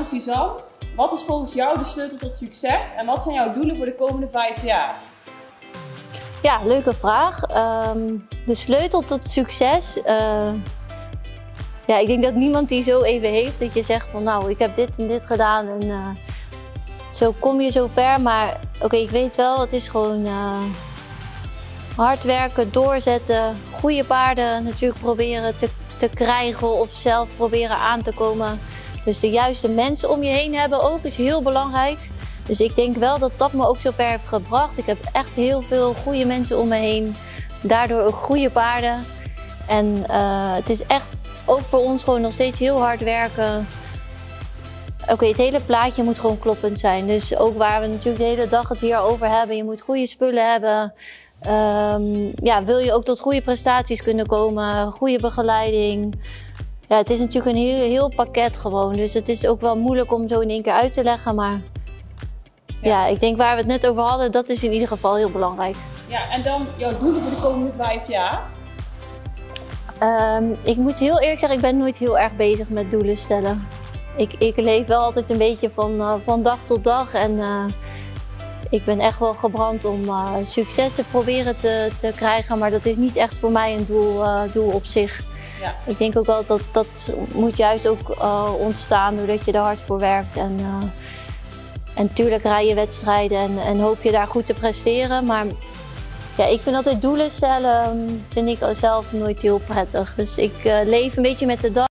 Suzanne, wat is volgens jou de sleutel tot succes en wat zijn jouw doelen voor de komende vijf jaar? Ja, leuke vraag. Ehm, de sleutel tot succes. eh, ja, ik denk dat niemand die zo even heeft dat je zegt van nou, ik heb dit en dit gedaan en eh, zo kom je zo ver. Maar oké, ik weet wel, het is gewoon eh, hard werken, doorzetten, goede paarden natuurlijk proberen te, te krijgen of zelf proberen aan te komen. Dus de juiste mensen om je heen hebben ook is heel belangrijk. Dus ik denk wel dat dat me ook zo ver heeft gebracht. Ik heb echt heel veel goede mensen om me heen. Daardoor ook goede paarden. En eh, het is echt ook voor ons gewoon nog steeds heel hard werken. Oké, het hele plaatje moet gewoon kloppend zijn. Dus ook waar we natuurlijk de hele dag het hier over hebben. Je moet goede spullen hebben. Ehm, ja, wil je ook tot goede prestaties kunnen komen. Goede begeleiding. Ja, het is natuurlijk een heel, heel pakket gewoon. Dus het is ook wel moeilijk om zo in één keer uit te leggen. Maar ja. ik denk waar we het net over hadden, dat is in ieder geval heel belangrijk. Ja, en dan jouw doelen voor de komende vijf jaar? Ehm, ik moet heel eerlijk zeggen, ik ben nooit heel erg bezig met doelen stellen. Ik, ik leef wel altijd een beetje van, eh, van dag tot dag. En eh, ik ben echt wel gebrand om uh, succes te proberen te, te krijgen. Maar dat is niet echt voor mij een doel, doel op zich. Ja. Ik denk ook wel dat dat moet juist ook ontstaan doordat je er hard voor werkt. En, en tuurlijk rij je wedstrijden en, en hoop je daar goed te presteren. Maar ja, ik vind altijd doelen stellen, vind ik zelf nooit heel prettig. Dus ik leef een beetje met de dag.